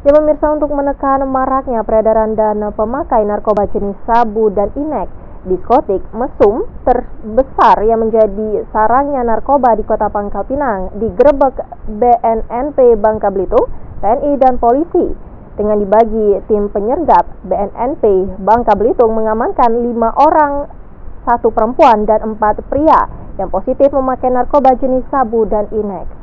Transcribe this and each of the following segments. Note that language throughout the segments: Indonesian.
Ya pemirsa untuk menekan maraknya peredaran dan pemakai narkoba jenis sabu dan inek, diskotik mesum terbesar yang menjadi sarangnya narkoba di kota Pangkal Pinang digerebek BNNP Bangka Belitung, TNI dan polisi. Dengan dibagi tim penyergap, BNNP Bangka Belitung mengamankan lima orang, satu perempuan dan empat pria yang positif memakai narkoba jenis sabu dan inek.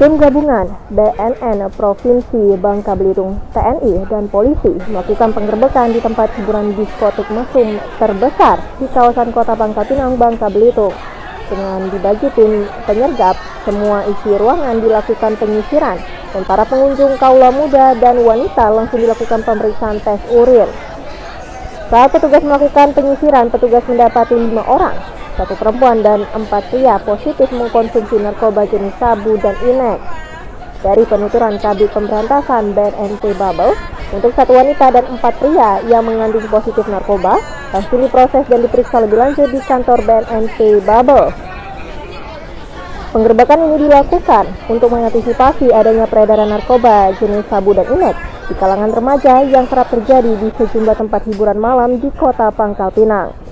Tim gabungan BNN Provinsi Bangka Belitung, TNI, dan polisi melakukan penggerbekan di tempat hiburan diskotik mesum terbesar di kawasan kota Bangka Pinang, Bangka Belitung. Dengan dibagi tim penyergap, semua isi ruangan dilakukan penyisiran dan para pengunjung kaula muda dan wanita langsung dilakukan pemeriksaan tes urin. Saat petugas melakukan penyisiran, petugas mendapati lima orang, satu perempuan dan empat pria positif mengkonsumsi narkoba jenis sabu dan inek. Dari penuturan Kabit Pemberantasan BNNP Bubble, untuk satu wanita dan empat pria yang mengandung positif narkoba, langsung diproses dan diperiksa lebih lanjut di kantor BNNP Bubble. Penggerbekan ini dilakukan untuk mengantisipasi adanya peredaran narkoba jenis sabu dan inek di kalangan remaja yang kerap terjadi di sejumlah tempat hiburan malam di kota Pangkal Pinang.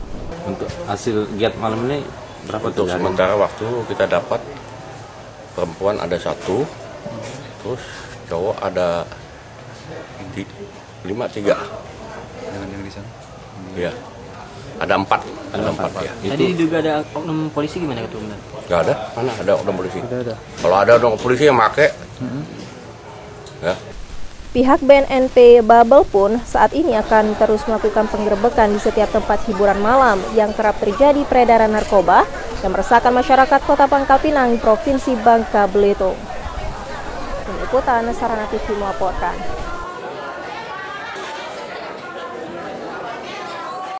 Untuk hasil giat malam ini berapa Untuk sementara waktu kita dapat perempuan ada satu, terus cowok ada di, lima tiga, dengan yang di sana. ya ada empat, ada empat ya. Tadi juga ada oknum polisi gimana ketua benar? Gak ada, mana ada orang polisi? ada. Kalau ada orang polisi yang make, ya Pihak BNNP Babel pun saat ini akan terus melakukan penggerbekan di setiap tempat hiburan malam yang kerap terjadi peredaran narkoba yang meresahkan masyarakat Kota Pangkal Pinang, Provinsi Bangka Belitung. Tim Liputan Sarana TV melaporkan.